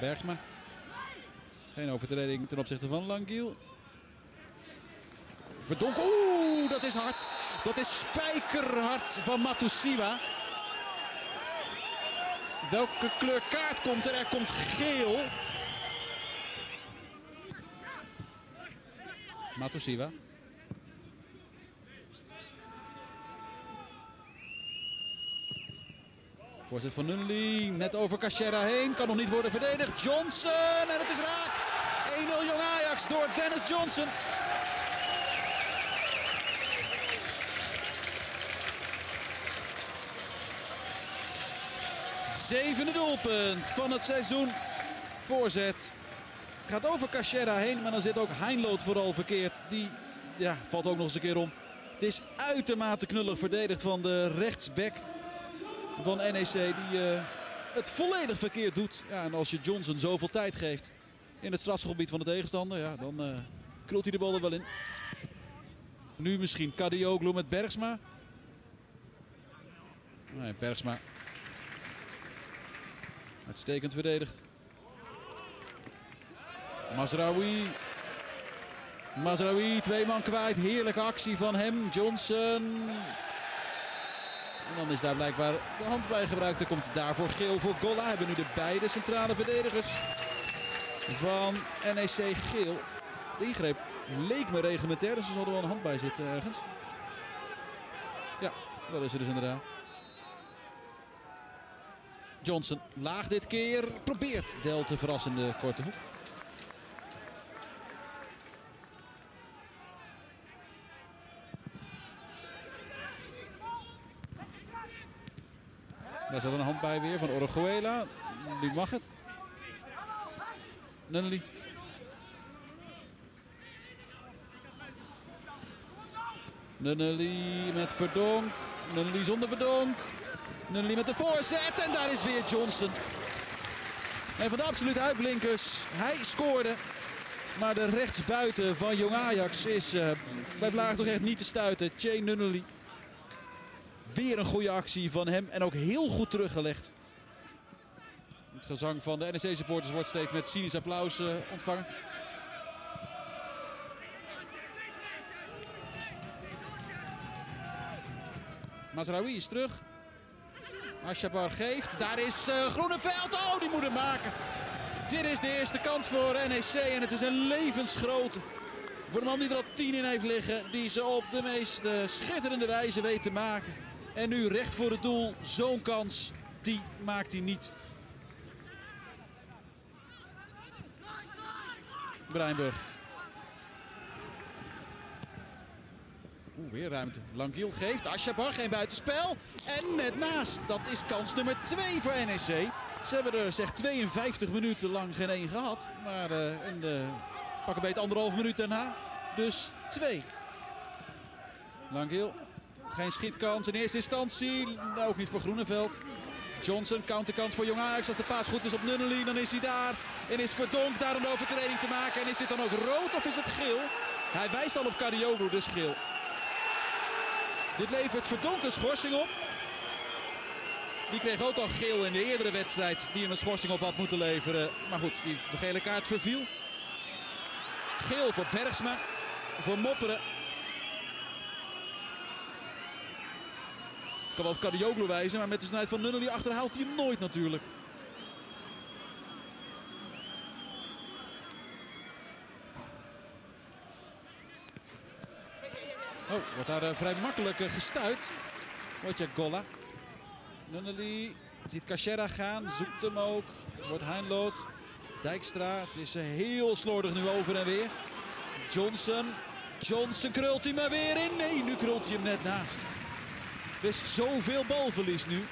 Bergsma. Geen overtreding ten opzichte van Langiel. Verdonk. Oeh, dat is hard. Dat is spijkerhard van Matusiwa. Welke kleur kaart komt er? Er komt geel. Matusiwa. Voorzet van Nunnely, net over Cachera heen, kan nog niet worden verdedigd. Johnson en het is raak. 1-0 Jong Ajax door Dennis Johnson. Zevende doelpunt van het seizoen. Voorzet. Gaat over Cachera heen, maar dan zit ook Heinloot vooral verkeerd. Die ja, valt ook nog eens een keer om. Het is uitermate knullig verdedigd van de rechtsback van NEC. Die uh, het volledig verkeerd doet. Ja, en als je Johnson zoveel tijd geeft in het strafgebied van de tegenstander. Ja, dan uh, krult hij de bal er wel in. Nu misschien Kadioglu met Bergsma. Nee, Bergsma. Uitstekend verdedigd. Mazraoui. Mazraoui, twee man kwijt. Heerlijke actie van hem. Johnson. En dan is daar blijkbaar de hand bij gebruikt. Er komt daarvoor geel voor Golla. Hebben nu de beide centrale verdedigers van NEC geel. De ingreep leek me reglementair, dus er zal er wel een hand bij zitten ergens. Ja, dat is er dus inderdaad. Johnson laag dit keer. Probeert Del te verrassen in de korte hoek. Daar zat een hand bij weer van Oroguela. Nu mag het. Nunnely. Nunnely met Verdonk. Nunnely zonder Verdonk. Nunnely met de voorzet. En daar is weer Johnson. En van de absolute uitblinkers. Hij scoorde. Maar de rechtsbuiten van Jong Ajax is uh, bij Vlaag toch echt niet te stuiten. Jay Nunnely. Weer een goede actie van hem en ook heel goed teruggelegd. Het gezang van de NEC-supporters wordt steeds met cynisch applaus uh, ontvangen. Mazraoui is terug. Ashabar geeft. Daar is uh, Groeneveld. Oh, die moet hem maken. Dit is de eerste kans voor NEC en het is een levensgrote. Voor de man die er al 10 in heeft liggen. Die ze op de meest uh, schitterende wijze weet te maken. En nu recht voor het doel. Zo'n kans, die maakt hij niet. Breinburg. Oeh, weer ruimte. Langiel geeft. Ashabar geen buitenspel. En net naast. Dat is kans nummer 2 voor NEC. Ze hebben er zeg 52 minuten lang geen één gehad. Maar uh, in de pak een beetje anderhalf minuut daarna. Dus 2. Langiel geen schietkans in eerste instantie. Ook niet voor Groeneveld. Johnson, counterkant voor Jong Ajax. Als de paas goed is op Nunnely, dan is hij daar. En is Verdonk daar om de overtreding te maken. En is dit dan ook rood of is het geel? Hij wijst al op Cardioglu, dus geel. Dit levert Verdonk een schorsing op. Die kreeg ook al geel in de eerdere wedstrijd. Die hem een schorsing op had moeten leveren. Maar goed, die gele kaart verviel. Geel voor Bergsma. Voor Mopperen. Kan wel Kadioglu wijzen, maar met de snelheid van Nunnely achterhaalt hij nooit natuurlijk. Oh, wordt daar uh, vrij makkelijk uh, gestuit. Wojciech Golla. Nunnely ziet Cachera gaan, zoekt hem ook. Wordt Heinloot. Dijkstra, het is uh, heel slordig nu over en weer. Johnson. Johnson krult hij maar weer in. Nee, nu krult hij hem net naast. Er is zoveel balverlies nu.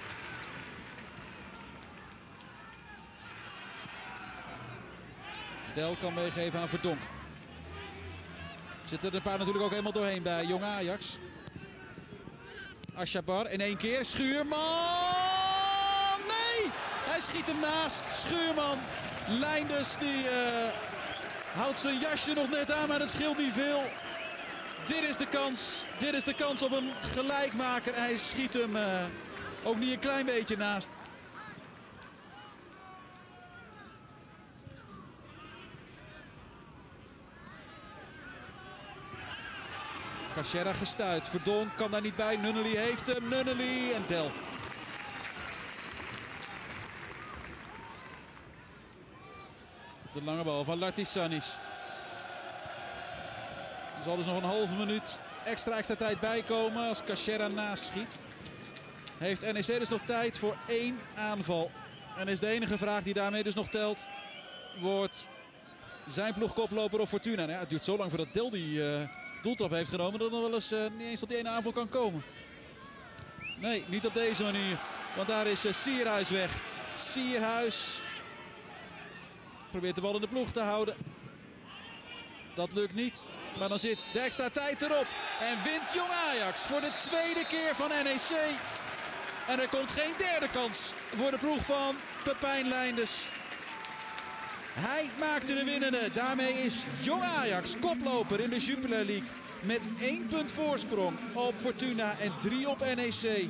Del kan meegeven aan Verdonk. Zitten er een paar natuurlijk ook helemaal doorheen bij Jong Ajax. Ashabar in één keer. Schuurman! Nee! Hij schiet hem naast. Schuurman. Leinders die uh, houdt zijn jasje nog net aan, maar dat scheelt niet veel. Dit is de kans. Dit is de kans op een gelijkmaker. Hij schiet hem eh, ook niet een klein beetje naast. Casera gestuit. Verdon kan daar niet bij. Nunnely heeft hem. Nunnely en Del. De lange bal van Lartisanis. Zal dus nog een halve minuut extra extra tijd bijkomen als Cachera naast schiet. Heeft NEC dus nog tijd voor één aanval. En is de enige vraag die daarmee dus nog telt. Wordt zijn ploeg koploper of Fortuna? Nou ja, het duurt zo lang voordat Del die uh, doeltrap heeft genomen. Dat er wel eens uh, niet eens tot die ene aanval kan komen. Nee, niet op deze manier. Want daar is uh, Sierhuis weg. Sierhuis probeert de bal in de ploeg te houden. Dat lukt niet. Maar dan zit de extra tijd erop. En wint Jong Ajax voor de tweede keer van NEC. En er komt geen derde kans voor de ploeg van Pepijn Leinders. Hij maakte de winnende. Daarmee is Jong Ajax koploper in de Jupiler League. Met één punt voorsprong op Fortuna en drie op NEC.